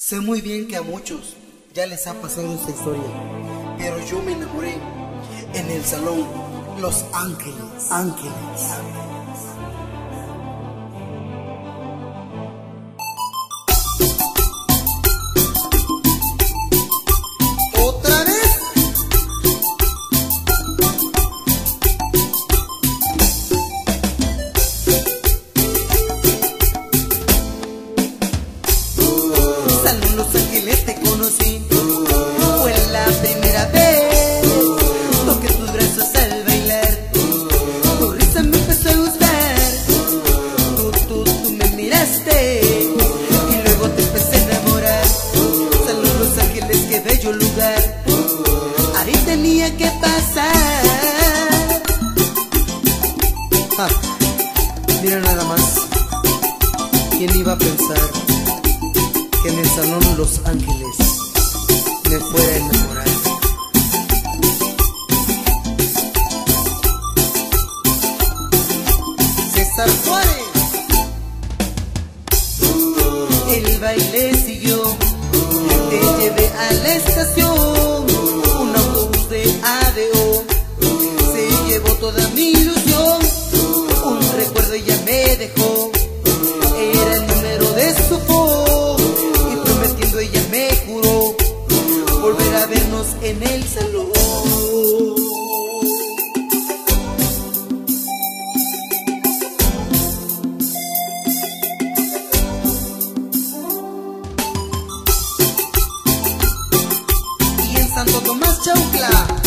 Sé muy bien que a muchos ya les ha pasado esta historia, pero yo me enamoré en el salón Los Ángeles. Ángeles. Salón Los Ángeles te conocí, fue la primera vez. Toqué tus brazos al bailar, tu risa me empezó a gustar. Tú, tú, tú me miraste y luego te empecé a enamorar. Salón Los Ángeles, qué bello lugar, ahí tenía que pasar. Ah, mira nada más, ¿quién iba a pensar? Que en el salón Los Ángeles me fuera a enamorar. César Juárez. El baile siguió, te llevé a la estación, en el salón. En Santo Tomás Chaucla